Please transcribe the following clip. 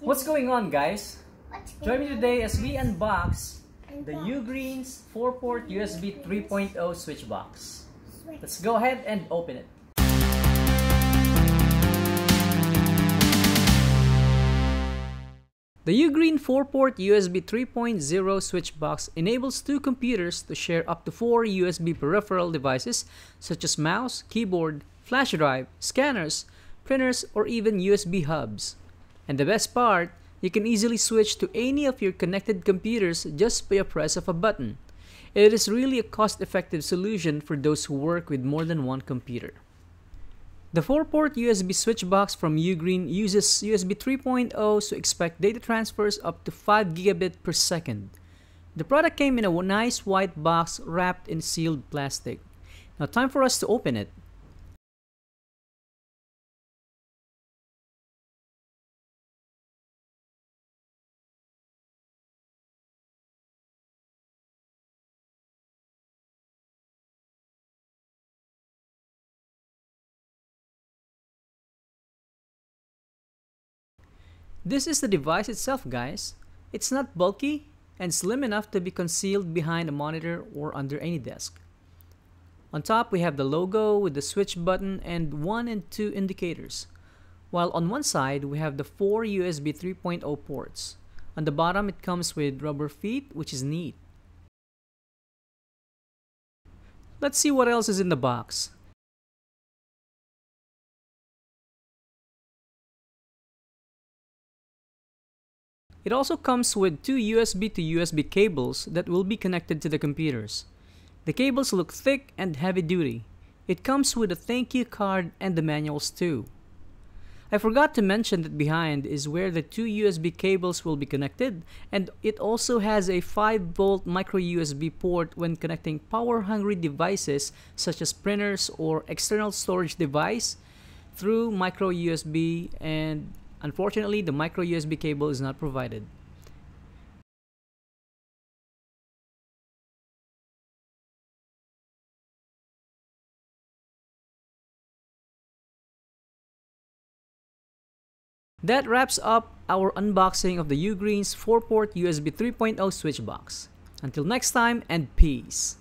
What's going on guys? Join me today as we unbox the. Ugreen's 4-port USB 3.0 switch box. Let's go ahead and open it. The Ugreen 4-port USB 3.0 switch box enables two computers to share up to four USB peripheral devices such as mouse, keyboard, flash drive, scanners, printers, or even USB hubs. And the best part, you can easily switch to any of your connected computers just by a press of a button. It is really a cost-effective solution for those who work with more than one computer. The 4-port USB switch box from Ugreen uses USB 3.0 so expect data transfers up to 5 gigabit per second. The product came in a nice white box wrapped in sealed plastic. Now time for us to open it. This is the device itself guys. It's not bulky and slim enough to be concealed behind a monitor or under any desk. On top we have the logo with the switch button and 1 and 2 indicators. While on one side we have the 4 USB 3.0 ports. On the bottom it comes with rubber feet which is neat. Let's see what else is in the box. It also comes with two USB to USB cables that will be connected to the computers. The cables look thick and heavy duty. It comes with a thank you card and the manuals too. I forgot to mention that behind is where the two USB cables will be connected and it also has a 5 volt micro USB port when connecting power hungry devices such as printers or external storage device through micro USB and Unfortunately, the micro USB cable is not provided. That wraps up our unboxing of the Ugreen's 4-port USB 3.0 switch box. Until next time and peace!